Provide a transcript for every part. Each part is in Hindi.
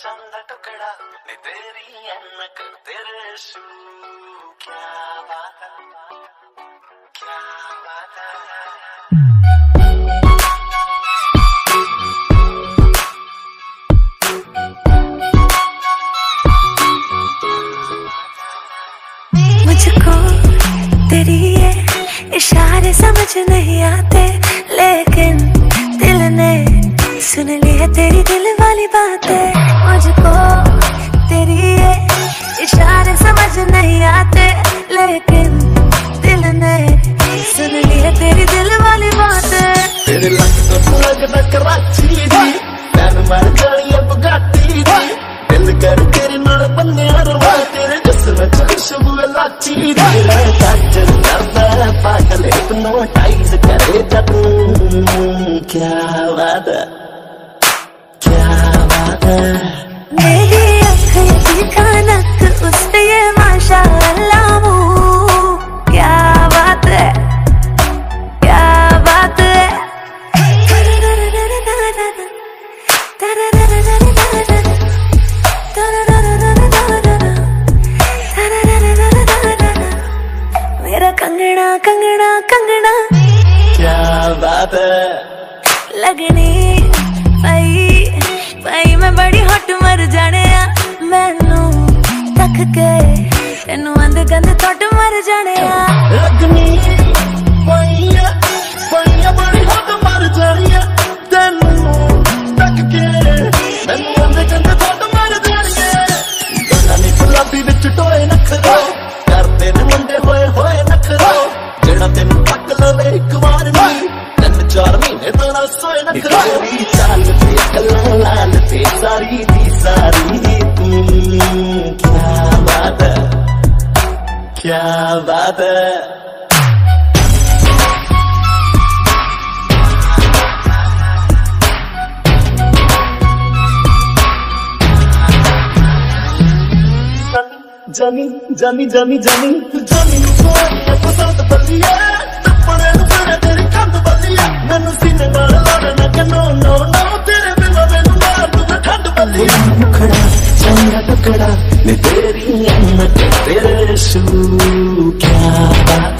चंद टुकड़ा नी तेरी अनक, तेरे शू। क्या बात क्या बात मुझको तेरी ये इशारे समझ नहीं आते, लेकिन सुन ली है तेरी दिल वाली बातें मुझको। तेरी ये इशारे समझ नहीं आते, लेकिन दिल ने सुन ली है तेरी दिल वाली बातें। तेरे तो कराची दी मर दी। दिल कर तेरे नाल बन्निया रवा तेरे लाची दी। पागल करे जब क्या क्या बात ਰੱਖ ਕੇ ਤੈਨੂੰ ਅੰਦ ਗੰਦ ਟੱਟ ਮਰ ਜਾਣੇ ਆ ਲੱਗਨੀ ਪਈਆ ਪਈਆ, ਬੜੀ ਹੱਦ ਮਰ ਜਾਣੀ ਆ ਤੈਨੂੰ ਤੱਕ ਕੇ ਮੈਨੂੰ ਅੰਦ ਗੰਦ ਟੱਟ ਮਰ ਜਾਣਗੇ ਹੋਏ ਹੋਏ ਨਖਰੋ। ਜਿਹੜਾ ਤੈਨੂੰ ਪੱਕ ਲਵੇ ਇੱਕ ਵਾਰ ਵੀ। ਚਾਰ ਮਹੀਨੇ ਨਾ ਸੋਏ ਤੂੰ क्या बात है? जमी जमी जमी जमी जमी सोनी पसंद बलिया टप्पने तू ठंड रंग टुकड़ा तेरी अन्नत क्या बात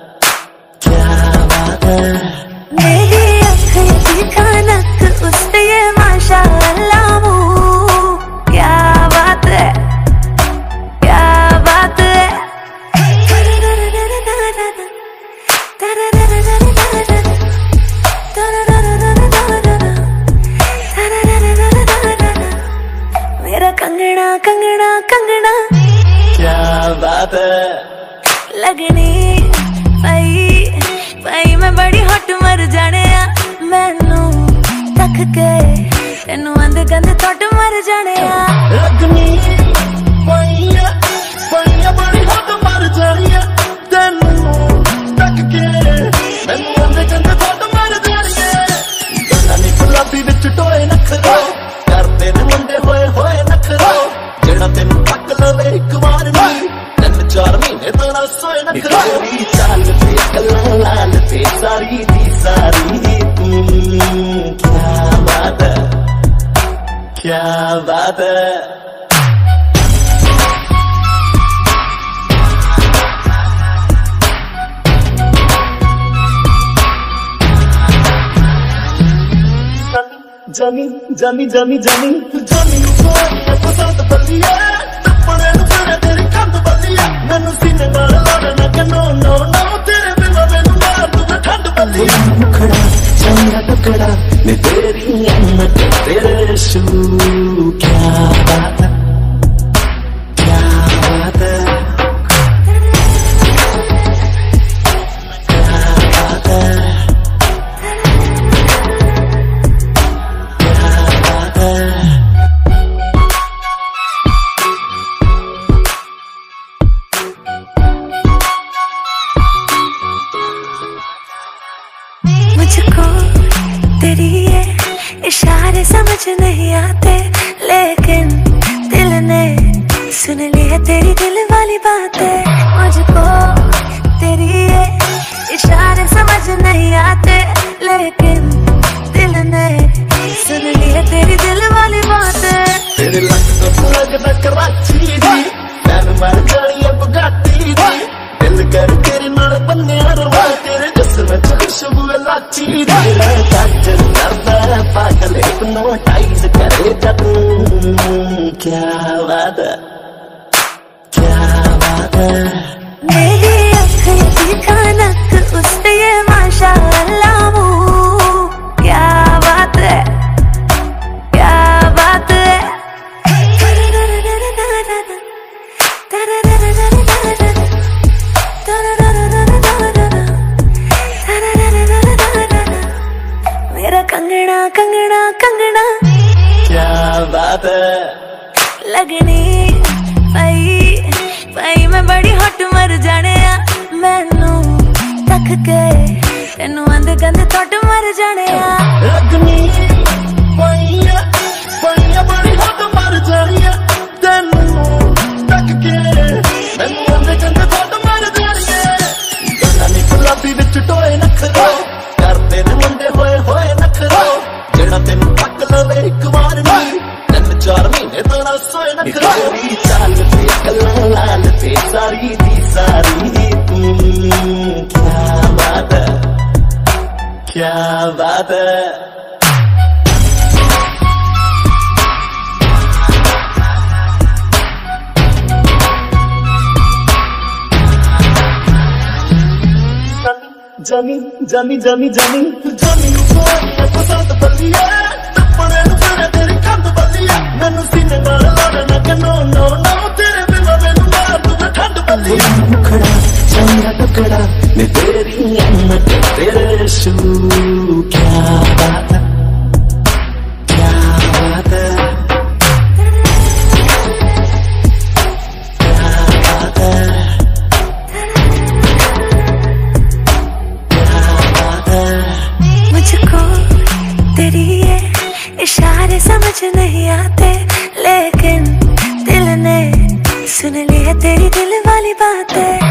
मेरी अखियों की कनक उस माशा तक के तेनू अंद गंद थोट मर जाने அப்ப जमी जमी जमी जमी। जमी पसंद तो बल्लिया टप्पड़े नु बड़े तेरी कंध ना के तेरे बिना मैनू मार तू मैं ठंड बल्लिया मुखड़ा चंगा टुकड़ा मैं तेरी अन्नत तेरे शू। love. इशारे समझ नहीं आते, लेकिन दिल ने सुन ली है तेरी दिल वाली बातें। मुझको तेरी ये इशारे समझ नहीं आते, लेकिन दिल ने सुन ली है तेरी दिल वाली बातें। तेरे लग तो लग कराची ਕੰਗਣਾ ਕੰਗਣਾ ਕੰਗਣਾ। ਜਾ ਬਾਤ ਲਗਣੀ ਪਈ ਪਈ ਮੈਂ ਬੜੀ ਹਟ ਮਰ ਜਾਣਿਆ। ਮੈਨੂੰ ਤੱਕ ਕੇ ਤੈਨੂੰ ਅੰਦਰ ਗੰਦ ਟੱਟ ਮਰ ਜਾਣਿਆ। ਲਗਣੀ ਪਈ ਪਈ ਬੜੀ ਹਟ ਮਰ ਜਾਣਿਆ बात जमी जमी जमी जमी जमी पसंद बल्लिया टप्पड़े तेरी मैनू सीने नो नो। मेरा टुकड़ा मैं तेरी अन्नत तेरे रसू क्या बात क्या बात मुझको तेरी ये इशारे समझ नहीं आते, लेकिन दिल ने सुन लिए तेरी दिल वाली बातें।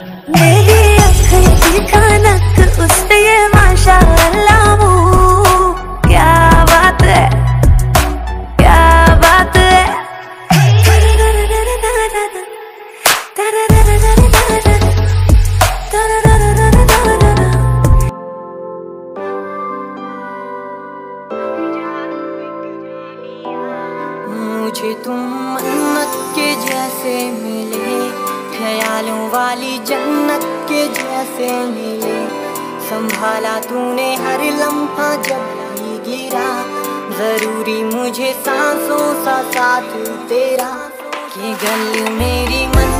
मुझे तुम मन्नत के जैसे मिले। ख्यालों वाली जन्नत के जैसे मिले। संभाला तूने हर लम्हा जब भी गिरा। ज़रूरी मुझे सांसों सा साथ तेरा। कि गल मेरी मन